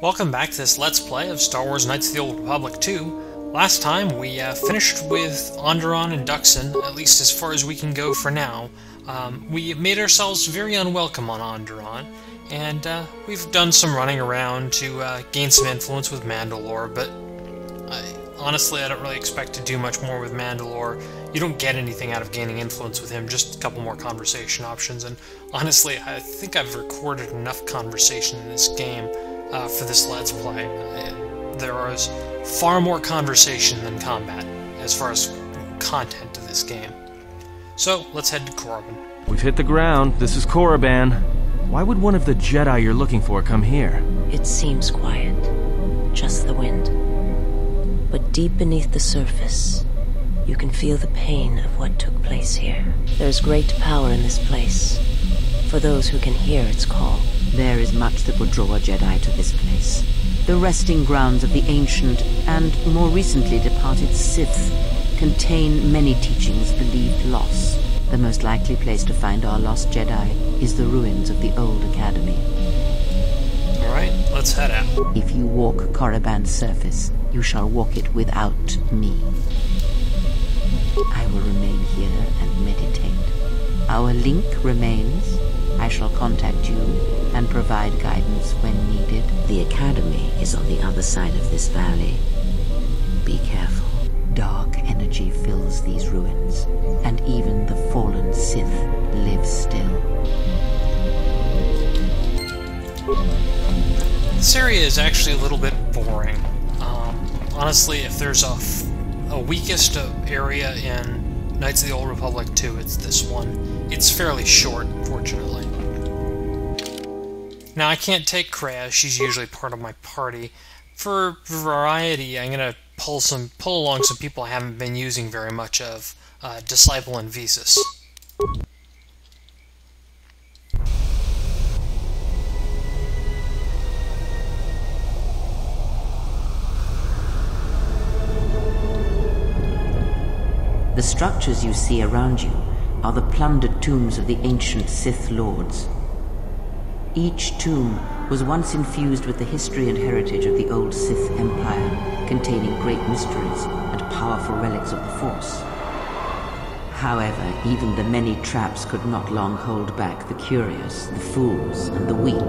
Welcome back to this Let's Play of Star Wars Knights of the Old Republic 2. Last time we uh, finished with Onderon and Dxun, at least as far as we can go for now. Um, we made ourselves very unwelcome on Onderon, and uh, we've done some running around to uh, gain some influence with Mandalore, but I, honestly I don't really expect to do much more with Mandalore. You don't get anything out of gaining influence with him, just a couple more conversation options, and honestly I think I've recorded enough conversation in this game uh, for this Let's Play. Uh, there is far more conversation than combat as far as content to this game. So let's head to Korriban. We've hit the ground. This is Korriban. Why would one of the Jedi you're looking for come here? It seems quiet. Just the wind. But deep beneath the surface, you can feel the pain of what took place here. There's great power in this place, for those who can hear its call. There is much that would draw a Jedi to this place. The resting grounds of the ancient and more recently departed Sith contain many teachings believed lost. The most likely place to find our lost Jedi is the ruins of the old academy. Alright, let's head out. If you walk Korriban's surface, you shall walk it without me. I will remain here and meditate. Our link remains. I shall contact you and provide guidance when needed. The academy is on the other side of this valley. Be careful. Dark energy fills these ruins, and even the fallen Sith live still. This area is actually a little bit boring. Um, honestly, if there's a, a weakest area in Knights of the Old Republic 2, it's this one. It's fairly short, fortunately. Now, I can't take Kreia, she's usually part of my party. For variety, I'm going to pull some pull along some people I haven't been using very much of, uh, Disciple and Visas. The structures you see around you are the plundered tombs of the ancient Sith Lords. Each tomb was once infused with the history and heritage of the old Sith Empire, containing great mysteries and powerful relics of the Force. However, even the many traps could not long hold back the curious, the fools, and the weak,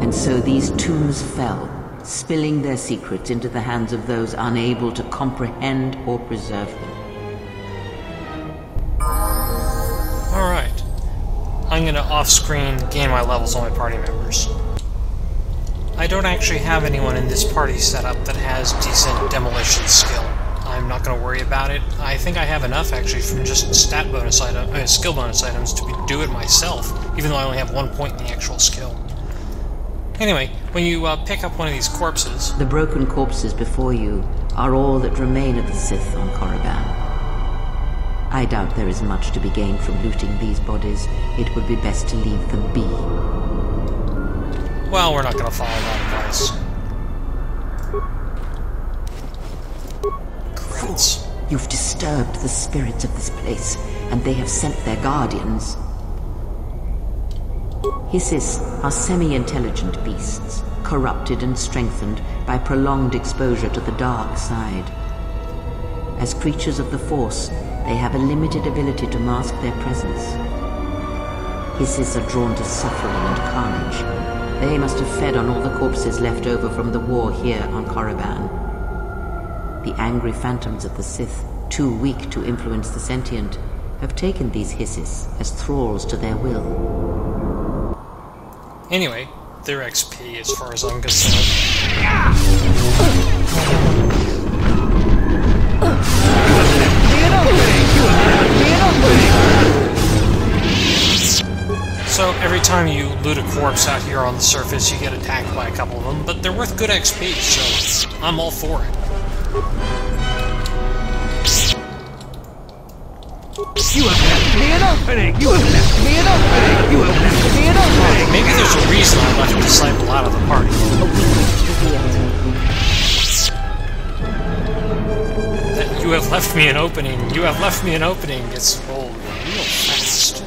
and so these tombs fell, spilling their secrets into the hands of those unable to comprehend or preserve them. Off-screen gain my levels on my party members. I don't actually have anyone in this party setup that has decent demolition skill. I'm not going to worry about it. I think I have enough, actually, from just stat bonus item, uh, skill bonus items to do it myself, even though I only have one point in the actual skill. Anyway, when you uh, pick up one of these corpses... The broken corpses before you are all that remain of the Sith on Korriban. I doubt there is much to be gained from looting these bodies. It would be best to leave them be. Well, we're not going to follow that advice. Crits. You've disturbed the spirits of this place, and they have sent their guardians. Hssiss are semi-intelligent beasts, corrupted and strengthened by prolonged exposure to the dark side. As creatures of the Force, they have a limited ability to mask their presence. Hssiss are drawn to suffering and carnage. They must have fed on all the corpses left over from the war here on Korriban. The angry phantoms of the Sith, too weak to influence the sentient, have taken these hssiss as thralls to their will. Anyway, they're XP as far as I'm concerned. So every time you loot a corpse out here on the surface, you get attacked by a couple of them, but they're worth good XP, so I'm all for it. You have left me an opening! You have left me an opening! You have left me an opening! Maybe there's a reason I left Disciple out of the party. You have left me an opening. You have left me an opening. It's rolled real fast.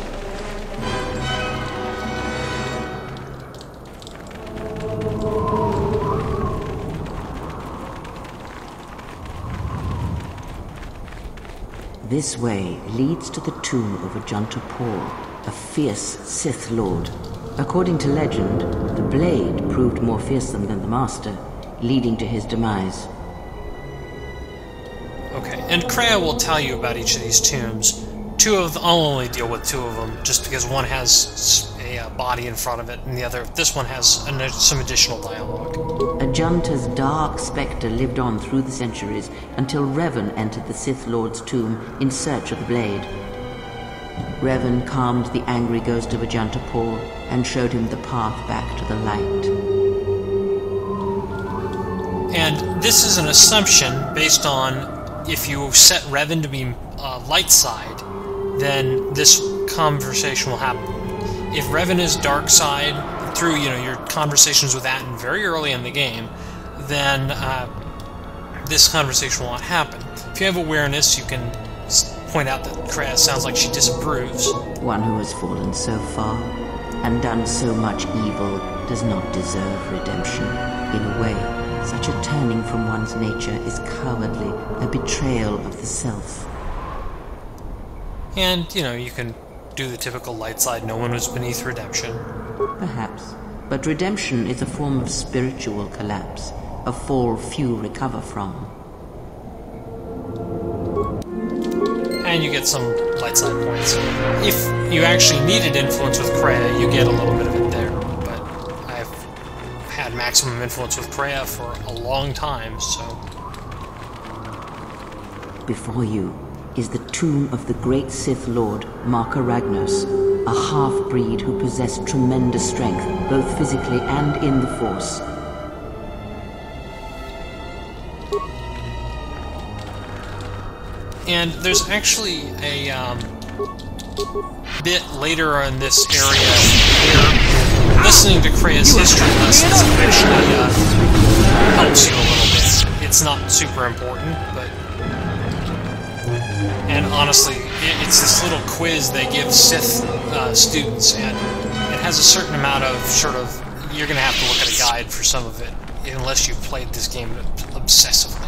This way leads to the tomb of Ajunta Pall, a fierce Sith lord. According to legend, the blade proved more fearsome than the master, leading to his demise. And Kreia will tell you about each of these tombs. Two of them, I'll only deal with two of them, just because one has a uh, body in front of it, and the other, this one has an, some additional dialogue. Ajunta's dark spectre lived on through the centuries until Revan entered the Sith Lord's tomb in search of the blade. Revan calmed the angry ghost of Ajunta Pall and showed him the path back to the light. And this is an assumption based on if you set Revan to be uh, light side, then this conversation will happen. If Revan is dark side, through you know your conversations with Atton very early in the game, then uh, this conversation will not happen. If you have awareness, you can point out that Kreia sounds like she disapproves. One who has fallen so far and done so much evil does not deserve redemption. In a way, such a turning from one's nature is cowardly, a betrayal of the self. And, you know, you can do the typical light side, no one was beneath redemption. Perhaps. But redemption is a form of spiritual collapse, a fall few recover from. And you get some light side points. If you actually needed influence with Kreia, you get a little bit of it maximum influence with Kreia for a long time, so. Before you is the tomb of the great Sith Lord, Marka Ragnos, a half-breed who possessed tremendous strength, both physically and in the Force. And there's actually a um, bit later in this area where listening to Kreia's history lessons actually uh, helps you a little bit. It's not super important, but... And honestly, it's this little quiz they give Sith uh, students, and it has a certain amount of sort of... You're going to have to look at a guide for some of it, unless you've played this game obsessively.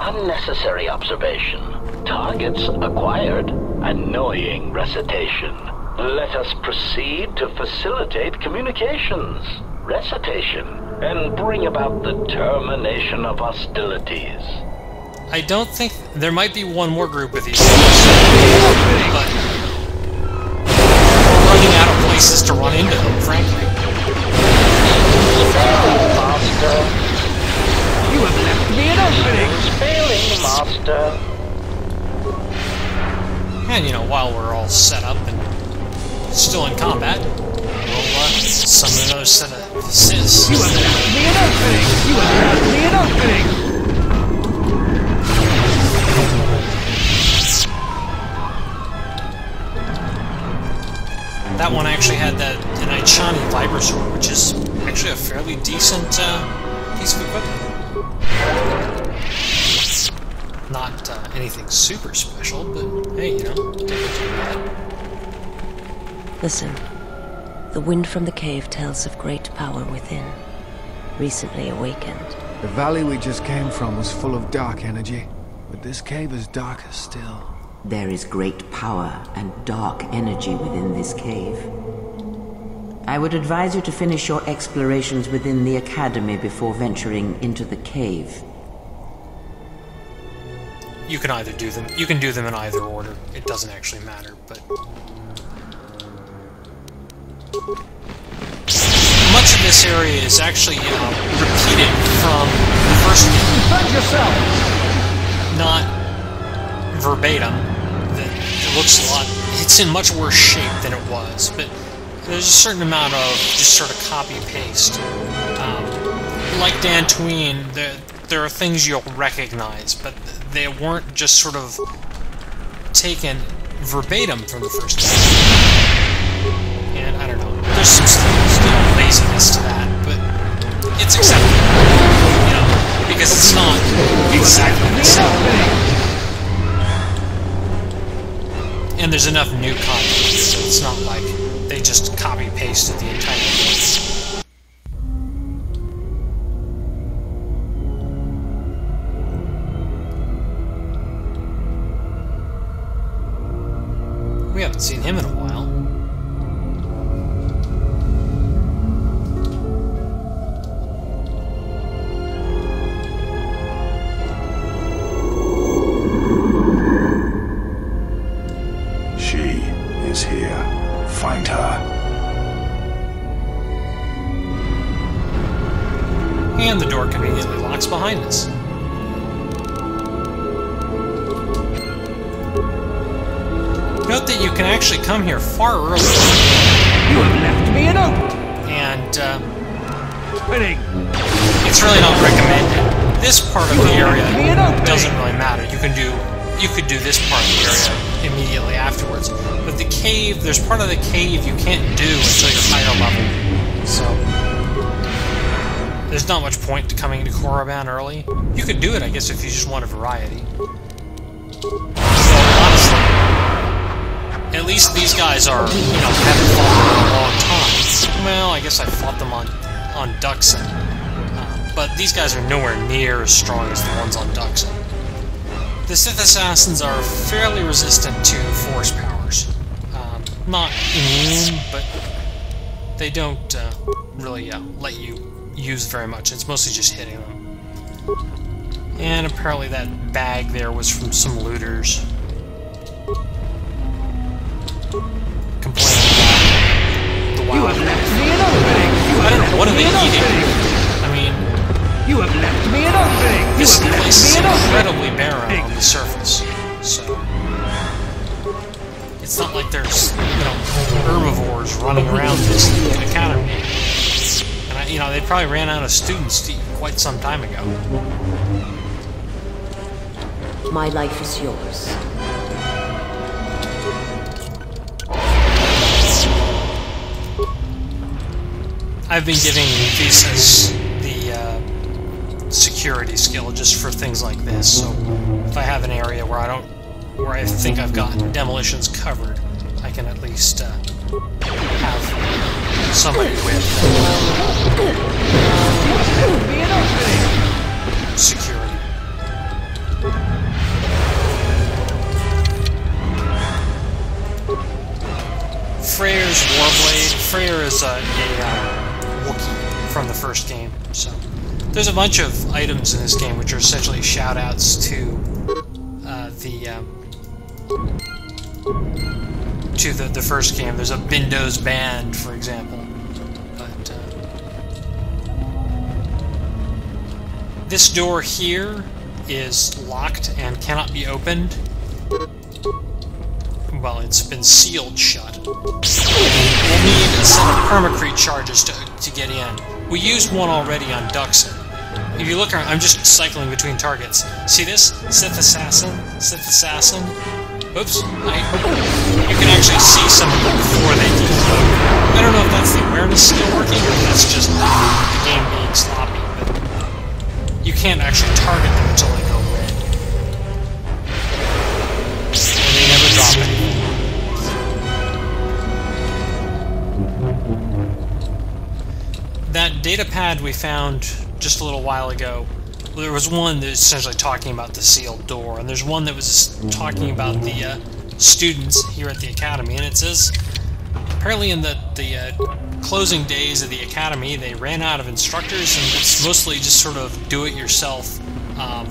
Unnecessary observation. Targets acquired. Annoying recitation. Let us proceed to facilitate communications. Recitation. And bring about the termination of hostilities. I don't think... There might be one more group of these but... We're running out of places to run into them, frankly. Master. You have left me an opening! Failing, Master. And, you know, while we're all set up and still in combat, we'll uh, summon another set of Siths. You have left me an opening! You have left me an opening! That one actually had that an Echani Vibrosword, which is actually a fairly decent uh, piece of equipment. Not uh, anything super special, but hey, you know, Listen. The wind from the cave tells of great power within, recently awakened. The valley we just came from was full of dark energy, but this cave is darker still. There is great power and dark energy within this cave. I would advise you to finish your explorations within the Academy before venturing into the cave. You can either do them, you can do them in either order. It doesn't actually matter, but... Much of this area is actually uh, repeated from the first game. Defend yourself! Not verbatim. It looks a lot... It's in much worse shape than it was, but there's a certain amount of just sort of copy-paste. Um, like Dantooine, there, there are things you'll recognize, but they weren't just sort of taken verbatim from the first game. And I don't know, there's some still laziness to that, but it's acceptable. You know, because it's not exactly the same. thing. And there's enough new content, so it's not like they just copy-pasted the entire thing. We Haven't seen him in a behind us. Note that you can actually come here far earlier, You have left me an open. and uh, Opening. it's really not recommended. This part of the area Me an opening. doesn't really matter. You can do you could do this part of the area immediately afterwards. But the cave, there's part of the cave you can't do until you're higher level. So there's not much point to coming to Korriban early. You could do it, I guess, if you just want a variety. So honestly, at least these guys are, you know, haven't fought in a long time. Well, I guess I fought them on on Dxun. Uh, but these guys are nowhere near as strong as the ones on Dxun. The Sith Assassins are fairly resistant to force powers. Um, not immune, but they don't uh, really uh, let you use very much. It's mostly just hitting them. And apparently that bag there was from some looters. Complaining about the You have left me an opening. You I don't know, what are they eating? I mean, You have left me an opening. You this place is me an opening. incredibly barren on the surface, so it's not like there's you know herbivores running around this academy. And You know they probably ran out of students quite some time ago. My life is yours. I've been giving Visas the uh, security skill just for things like this. So if I have an area where I don't, where I think I've got demolitions covered, I can at least uh, have somebody with Me an opening. Security. Freyyr's Warblade. Freyr is a, a uh, Wookiee from the first game. So there's a bunch of items in this game which are essentially shout-outs to uh, the um, to the, the first game. There's a Bindo's Band, for example. This door here is locked and cannot be opened. Well, it's been sealed shut. We'll need a set of permacrete charges to, to get in. We used one already on Dxun. If you look around, I'm just cycling between targets. See this? Sith Assassin, Sith Assassin. Oops. I, you can actually see some of them before they defloat. I don't know if that's the awareness still working or if that's just the game being but you can't actually target them until they go red. And they never drop anything. That data pad we found just a little while ago, there was one that was essentially talking about the sealed door, and there's one that was talking about the uh, students here at the academy, and it says apparently in the the uh, closing days of the academy, they ran out of instructors, and it's mostly just sort of do it yourself, um,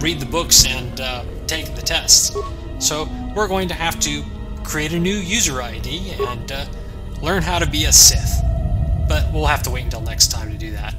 read the books, and uh, take the tests. So we're going to have to create a new user ID and uh, learn how to be a Sith. But we'll have to wait until next time to do that.